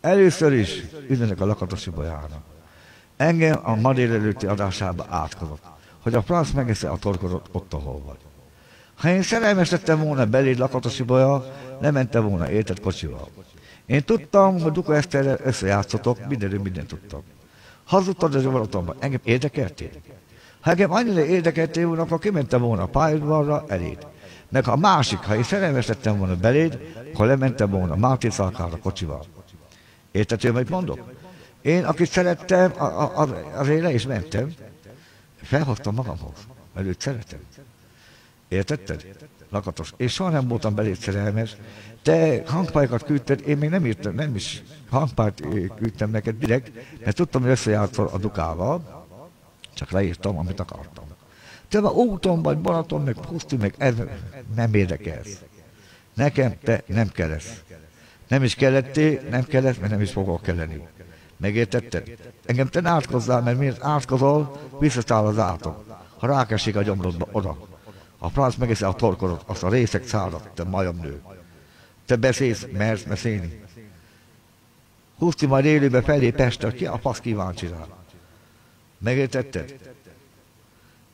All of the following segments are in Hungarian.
Először is üzenek a lakatosi bolyának. Engem a ma délelőtti adásába átkozott, hogy a franc megesze a torkodot ott, ahol vagy. Ha én szerelmes lettem volna beléd lakatosi nem mentem volna érted kocsival. Én tudtam, hogy Duka Eszterrel összejátszotok, mindenről mindent tudtam. Hazudtad a zsavarotomba, engem érdekeltél? Ha engem annyira érdekeltél volna, akkor kimentem volna a pályadvarra eléd. Meg a másik, ha én szerelmes lettem volna beléd, akkor lementem volna Máté Szalkára kocsival. Értető, amit mondok? Én, akit szerettem, a, a, a, azért le is mentem. Felhoztam magamhoz, mert őt szeretem. Értetted? Lakatos. Én soha nem voltam beléd szerelmes. Te hangpályokat küldted, én még nem írtam, nem is hangpályt küldtem neked direkt, mert tudtam, hogy összejátszol a dukával, csak leírtam, amit akartam. Te a úton vagy, Balaton, meg Puszti, meg ez nem érdekelsz. Nekem te nem kellesz. Nem is kelletté, nem kellett, mert nem is fogok kelleni. Megértetted? Engem te átkozzál, mert miért átkozol, visszaszáll az átok. Ha rákesik a gyomrodba, oda. A franc megeszi a torkodot, azt a részek szállat, te majomnő. Te beszélsz, mersz beszélni. Húzti majd élőbe felé Pestre, ki a fasz kíváncsi rá. Megértetted?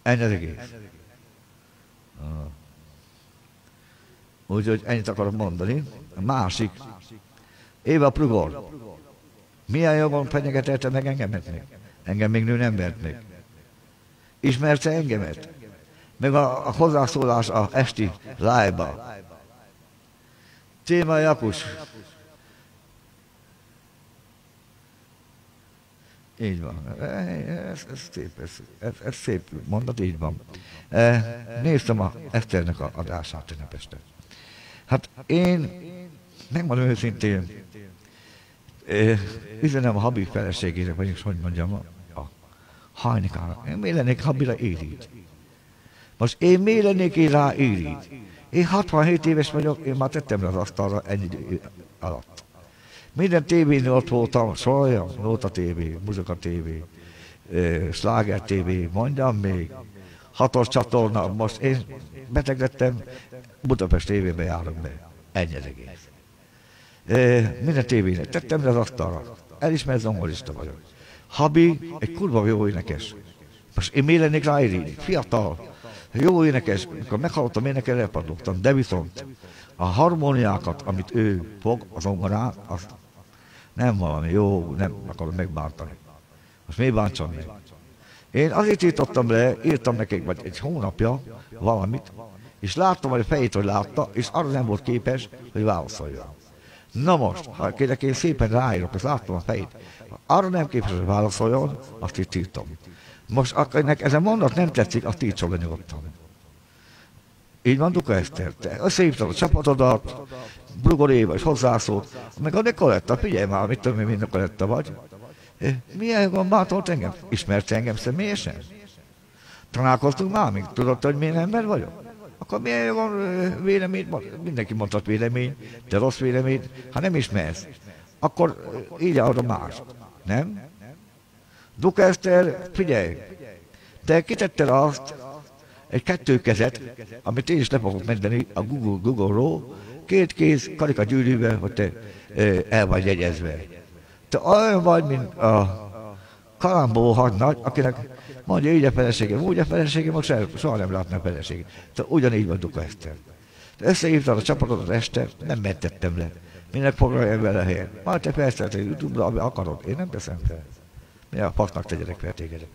Ennyi az egész. Úgyhogy ennyit akarok mondani. A másik, Éva Prugor. Milyen jogon fenyegetette meg engemet még? Engem még nő nem vert még. Ismersz engemet? Meg a, a hozzászólás a esti live-ba. Téma Jakus. Így van. Ez, ez szép, ez, ez, ez szép mondat, így van. Néztem a Eszternek a adását tegnap este. Hát én, megmondom őszintén, üzenem a Habi feleségére, vagyis hogy mondjam, a hajnikának. Én miért lennék Habira írít? Most én miért lennék én rá írít? Én 67 éves vagyok, én már tettem le az asztalra ennyi alatt. Minden tévén ott voltam, Solja, Nóta TV, Muzsika TV, Sláger TV, mondjam még, hatos csatorna, most én beteg lettem, Budapest tévében járok be. Ennyi az egész. E, minden tévének tettem le az asztalra. Elismert zongorista vagyok. Habi egy kurva jó énekes. Most én miért lennék rá Fiatal, jó énekes, amikor meghallottam énekel, elpadlottam, de viszont a harmóniákat, amit ő fog az zongorán, az nem valami jó, nem akarom megbántani. Most miért bántsam meg? Én azért írtottam le, írtam nekik vagy egy hónapja valamit, és láttam, hogy a fejét, hogy látta, és arra nem volt képes, hogy válaszoljon. Na most, ha kérlek, én szépen ráírok, és láttam a fejét, arra nem képes, hogy válaszoljon, azt itt írtam. Most akinek ez a mondat nem tetszik, azt írtson le nyugodtan. Így van, Duka Eszter, te összehívtad a csapatodat, Brugor Éva is hozzászólt, meg a Nikoletta, figyelj már, mit tudom én, Nikoletta vagy. Milyen van bátolt engem? Ismert engem személyesen? Találkoztunk már, még tudod, hogy milyen ember vagyok? Akkor milyen van vélemény? Mindenki mondhat vélemény, de rossz vélemény, ha nem ismersz, akkor így arra más. Nem? Duka Eszter, figyelj, te kitetted azt, egy kettőkezet, amit én is le fogok menteni a Google, Google-ról, két kéz karika gyűrűvel, hogy te el vagy jegyezve. Te olyan vagy, mint a Kalambó hadnagy, akinek mondja így a feleségem, úgy a feleségem, most soha nem látna a feleségem. Te ugyanígy van Duka Eszter. Te összehívtad a csapatot az este, nem mentettem le. Minek foglalja vele helyet? Már te felszereted YouTube-ra, ami akarod. Én nem teszem fel. Mi a faknak tegyerek fel tégedek.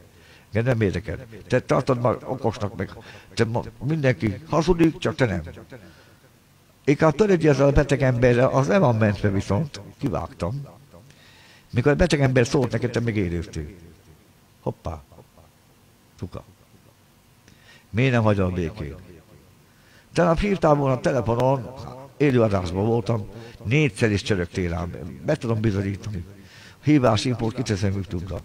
Engem nem érdekel. Te tartod már okosnak meg. Te ma, mindenki hazudik, csak te nem. Inkább törődj ezzel a beteg emberrel, az nem van mentve viszont. Kivágtam. Mikor a beteg ember szólt neked, te még érőztél. Hoppá. Tuka. Miért nem hagyom békén? Tegnap hívtál volna telefonon, élőadásban voltam, négyszer is csörögtél rám. Be tudom bizonyítani. Hívás import kiteszem YouTube-ra.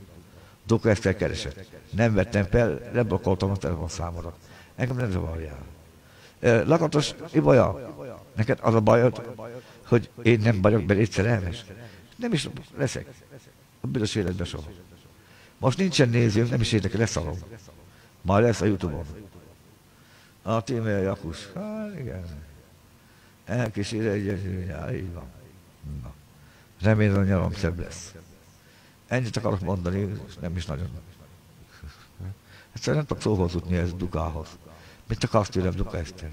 Doka ezt keresett. Nem vettem fel, leblokkoltam a telefonszámodat. Engem nem zavarjál. Lakatos Ibolya, neked az a bajod, hogy én nem vagyok szerelmes? Nem is leszek. A büdös életben soha. Most nincsen nézőm, nem is érdekel, leszalom. Majd lesz a Youtube-on. A Tímea Jakus. Hát igen. Elkísér egy így van. Na. Remélem, a nyaram szebb lesz. Ennyit akarok mondani, nem is nagyon. Egyszerűen nem tudok szóhoz jutni ez Dukához. Mit akarsz tőlem, Duka Eszter?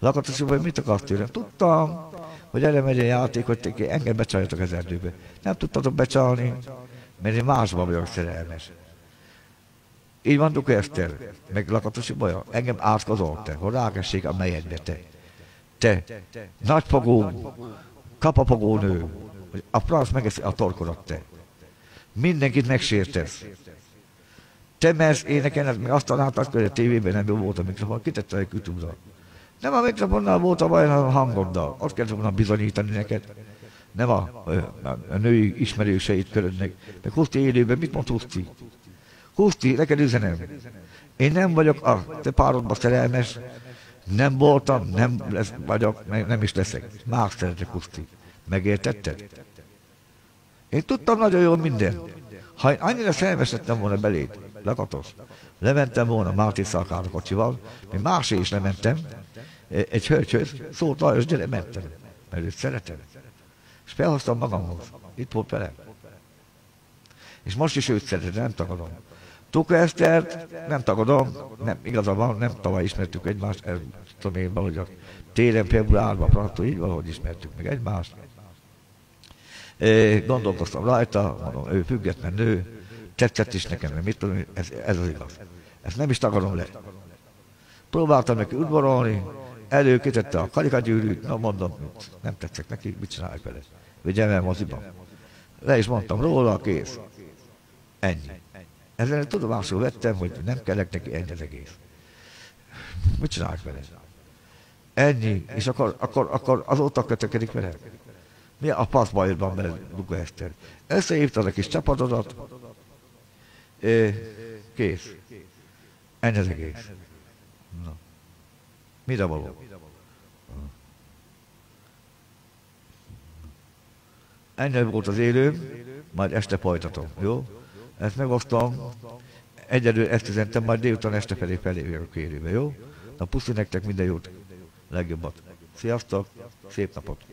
Lakatos hogy mit akarsz tőlem? Tudtam, hogy erre megy a játék, hogy engem becsaljatok az erdőbe. Nem tudtatok becsalni, mert én másban vagyok szerelmes. Így van Duka Eszter, meg Lakatosi Baja, engem átkozol te, hogy rákessék a melyedbe te. Te, nagyfogó, kapapogó nő, hogy a franc megeszi a torkodat te. Mindenkit megsértesz. Te mersz énekelni, meg azt találtad, hogy a tévében nem volt a mikrofon, kitette egy youtube Nem a mikrofonnal volt a baj, hanem a hangoddal. Azt kellett volna bizonyítani neked. Nem a, a, a női ismerőseit körödnek. Meg Huszti élőben, mit mond Huszti? Huszti, neked üzenem. Én nem vagyok a te párodba szerelmes, nem voltam, nem lesz, vagyok, nem is leszek. Más szeretek Huszti. Megértetted? Én tudtam nagyon jól minden. Ha én annyira szerelmes lettem volna beléd, lakatos, lementem volna Márti Szalkára kocsival, még másé is lementem, egy hölgyhöz, szólt Lajos, gyere, mentem, mert őt szeretem. És felhoztam magamhoz. Itt volt velem. És most is őt szeretem, nem tagadom. Tuka Esztert nem tagadom, nem, igaza van, nem tavaly ismertük egymást, ez tudom én valahogy a télen, februárban, így valahogy ismertük meg egymást. Gondolkoztam rajta, mondom, ő független nő, tetszett is nekem, mert mit tudom, ez, ez az igaz. Ezt nem is tagadom le. Próbáltam neki udvarolni, előkétette a karikagyűrűt, na mondom, nem tetszek neki, mit csinálják vele? Vigyem el moziba. Le is mondtam róla, kész. Ennyi. Ezzel tudomásul vettem, hogy nem kellek neki ennyi az egész. Mit csinálják vele? Ennyi, és akkor, akkor, akkor azóta kötökedik vele. Mi a paszba van vele Luka Eszter? Összehívtad a kis csapatodat, kész. Ennyi az egész. Na. Mire való? Ennyi volt az élő, majd este folytatom, jó? Ezt megosztom, egyedül ezt üzentem, majd délután este felé felé a kérőbe, jó? Na puszi nektek minden jót, legjobbat. Sziasztok, szép napot!